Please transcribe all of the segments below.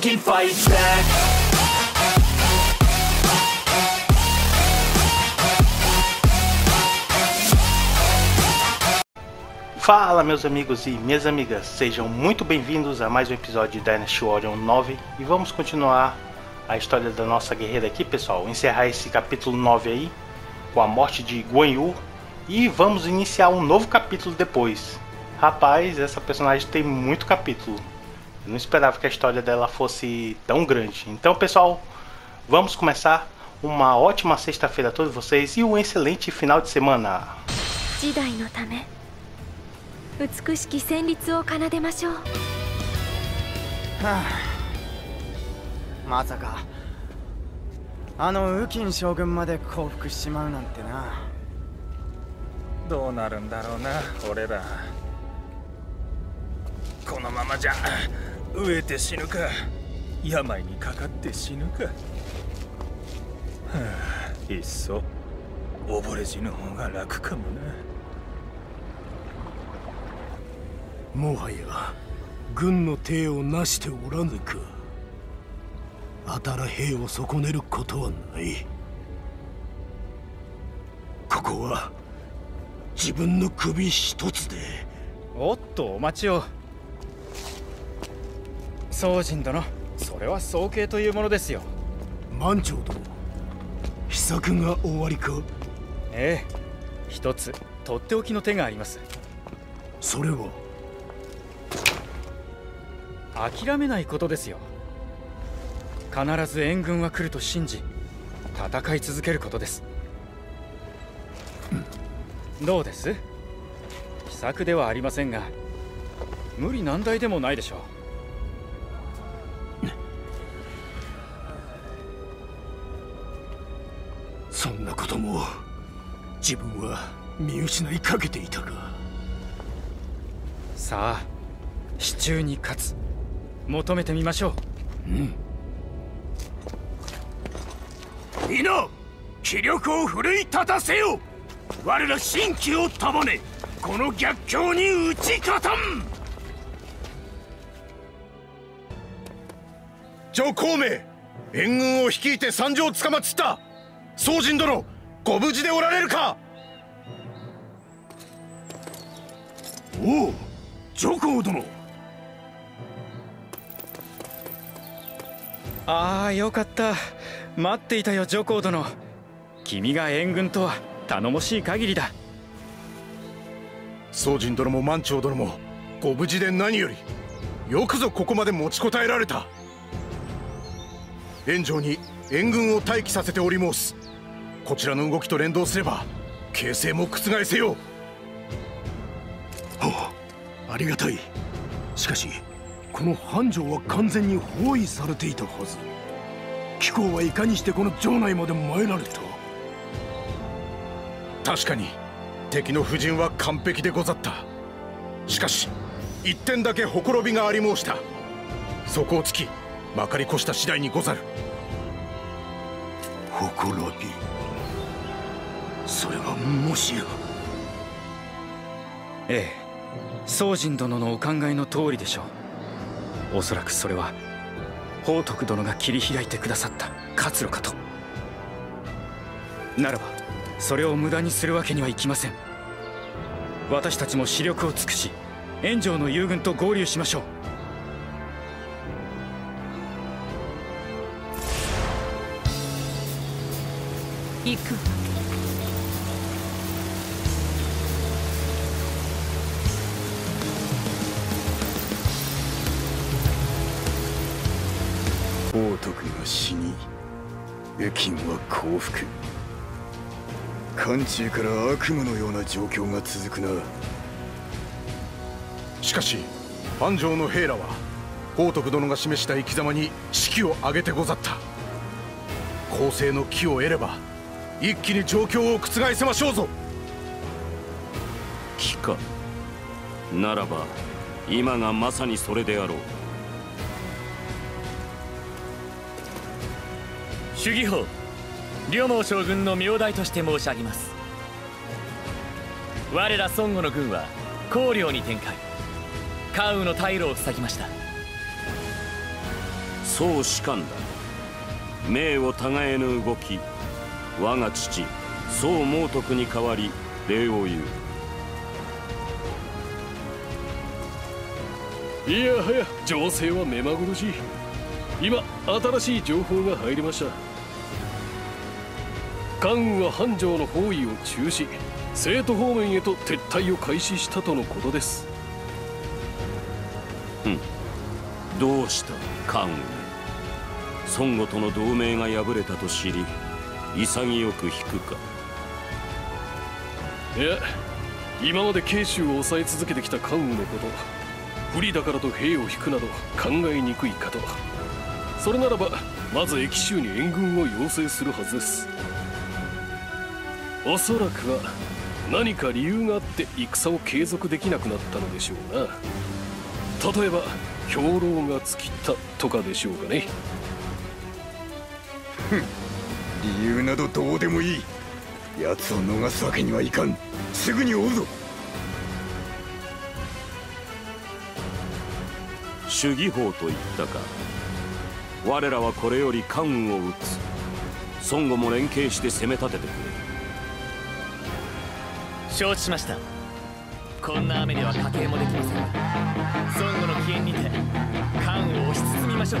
can fight back. Fala meus amigos e minhas amigas, sejam muito bem-vindos a mais um episódio de Dynasty Warrior 9 e vamos continuar a história da nossa guerreira aqui pessoal, encerrar esse capítulo 9 aí com a morte de Guan Yu. E vamos iniciar um novo capítulo depois. Rapaz, essa personagem tem muito capítulo, não esperava que a história dela fosse tão grande. Então pessoal, vamos começar uma ótima sexta-feira a todos vocês e um excelente final de semana. 時代のため美しき旋律を奏でましょうはあまさかあの雨金将軍まで降伏しちまうなんてなどうなるんだろうな俺らこのままじゃ 飢えて死ぬか。病にかかって死ぬか。はあいっそ溺れ死ぬ方が楽かもな。もはや軍の手をなしておらぬか。あたら兵を損ねることはない。ここは自分の首一つで。おっとお待ちを宗人殿。それは早計というものですよ。満潮殿秘策が終わりか？ええ。一つとっておきの手があります。それは？諦めないことですよ。必ず援軍は来ると信じ戦い続けることです。どうです？秘策ではありませんが無理難題でもないでしょうそんなことも自分は見失いかけていたか。さあ支柱に勝つ。求めてみましょう。皆気力を奮い立たせよ。我ら新規を束ねこの逆境に打ち勝たん。上孔明援軍を率いて参上を捕まつった宗人殿ご無事でおられるか？おう上皇殿。ああよかった。待っていたよ上皇殿。君が援軍とは頼もしい限りだ。宗人殿も満潮殿もご無事で何よりよくぞここまで持ちこたえられた。炎上に援軍を待機させており申すこちらの動きと連動すれば形勢も覆せよう。はあ、ありがたい。しかしこの繁盛は完全に包囲されていたはず。貴公はいかにしてこの城内まで参られた？確かに敵の布陣は完璧でござった。しかし一点だけほころびがあり申した。そこを突きまかり越した次第にござる。ほころび？それはもしや。ええ。宗人殿のお考えの通りでしょう。おそらくそれは宝徳殿が切り開いてくださった活路かと。ならばそれを無駄にするわけにはいきません。私たちも視力を尽くし炎上の友軍と合流しましょう。行く。宝徳が死に右近は降伏。漢中から悪夢のような状況が続くな。しかし繁盛の兵らは宝徳殿が示した生き様に士気を上げてござった。公正の機を得れば一気に状況を覆せましょうぞ。気かならば今がまさにそれであろう。主義法。両毛将軍の名代として申し上げます。我ら孫悟の軍は高陵に展開。関羽の退路を塞ぎました。そう士官だ。命をたがえぬ動き。我が父宋猛徳に代わり礼を言う。いやはや情勢は目まぐるしい。今新しい情報が入りました関羽は繁盛の包囲を中止。生徒方面へと撤退を開始したとのことです。うん。どうした関羽。孫悟との同盟が敗れたと知り潔く引くか。いや今まで慶州を抑え続けてきた関羽のこと不利だからと兵を引くなど考えにくいかと。それならばまず駅州に援軍を要請するはずですおそらくは何か理由があって戦を継続できなくなったのでしょうな。例えば兵糧が尽きたとかでしょうかね。理由などどうでもいい。奴を逃すわけにはいかん。すぐに追うぞ。主義法と言ったか。我らはこれより関羽を討つ。孫悟も連携して攻め立ててくれ承知しました。こんな雨では家計もできません。が孫悟の機嫌にて缶を押し包みましょう。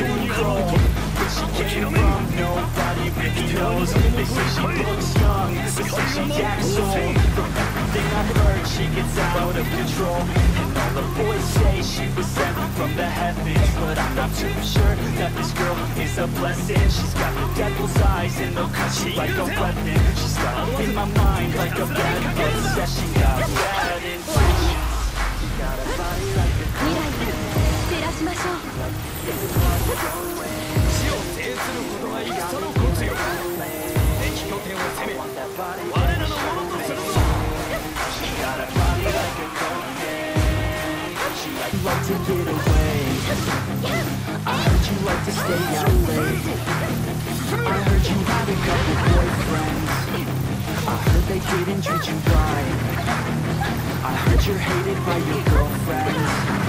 Too cold Where she came from Nobody really knows They say she looks young They say she acts old From everything I've heard She gets out of control And all the boys say she was sent from the heavens But I'm not too sure That this girl is a blessing She's got the devil's eyes And they'll cut you like a weapon She's got in my mind Like a bad obsession. Got bad しましょう死を制することが戦のコツよ敵拠点を攻め我らのものとするのだ You like to get away I heard you like to stay out late I heard you had a couple boyfriends I heard they didn't treat you right I heard you're hated by your girlfriends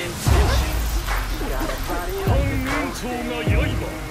本院長が刃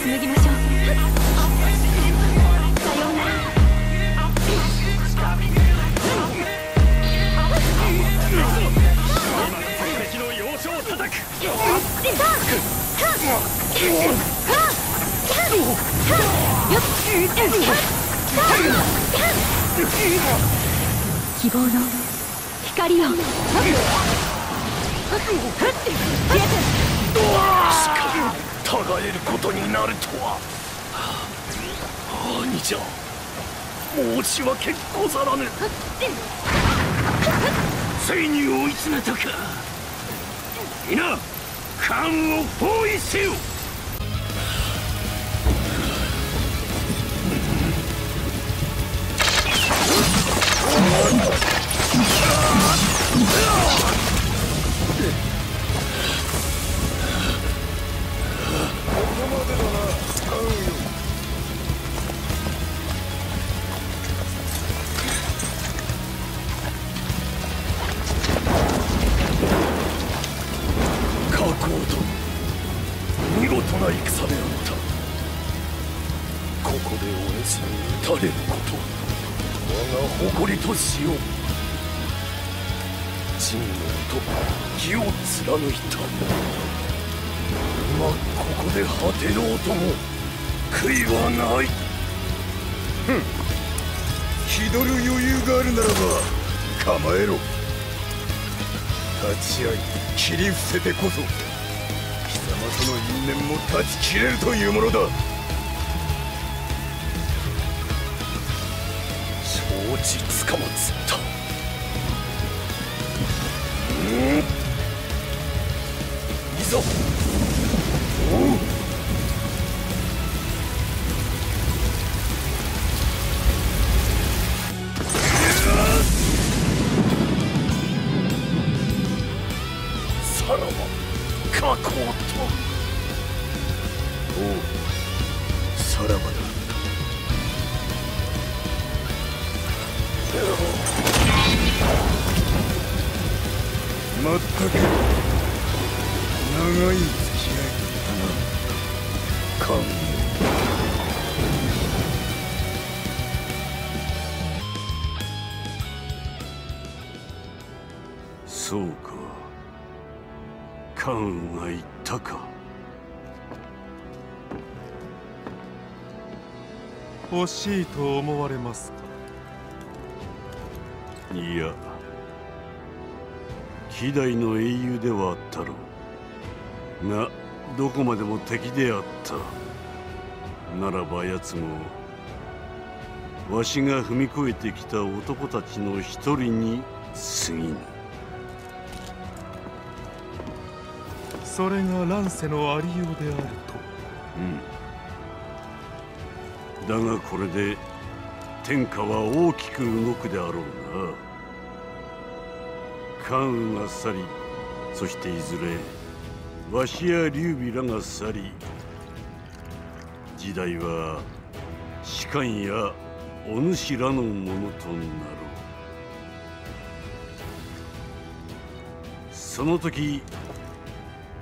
紡ぎましょう。さようなら。敵の幼少を叩く希望の光をたがえることになるとは。兄者。申し訳ござらぬ。ついに追い詰めたか。皆艦を包囲せよ。仁王と義を貫いた今ここで果てようとも悔いはない。気取る余裕があるならば構えろ。立ち合い切り伏せてこそ貴様との因縁も断ち切れるというものだ。承知つかまつった。いいぞそうか。関羽が言ったか。欲しいと思われますか？いや。希代の英雄ではあったろう。がどこまでも敵であった。ならば奴もわしが踏み越えてきた男たちの一人に過ぎぬそれが乱世のありようであると。うん。だがこれで天下は大きく動くであろうな。関羽が去りそしていずれわしや劉備らが去り時代は士官やお主らのものとなろう。その時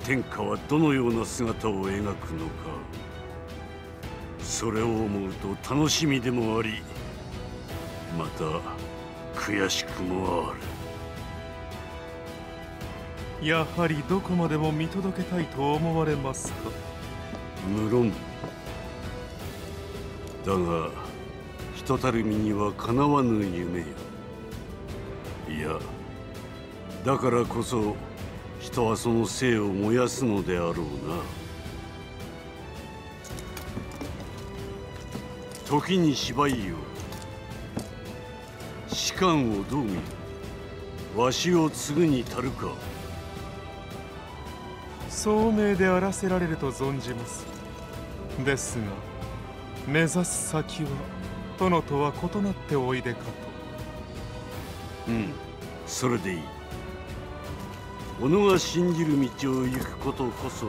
天下はどのような姿を描くのか。それを思うと楽しみでもありまた悔しくもある。やはりどこまでも見届けたいと思われますか？無論。だが人たる身にはかなわぬ夢よ。いやだからこそ人はその生を燃やすのであろうな。時に芝居よ士官をどう見るわしを継ぐに足るか。聡明であらせられると存じます。ですが目指す先は殿とは異なっておいでかと。うんそれでいい己が信じる道を行くことこそ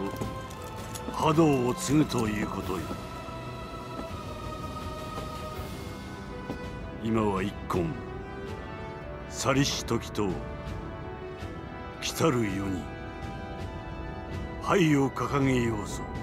波動を継ぐということよ。今は一根去りし時と来たる世に灰を掲げようぞ。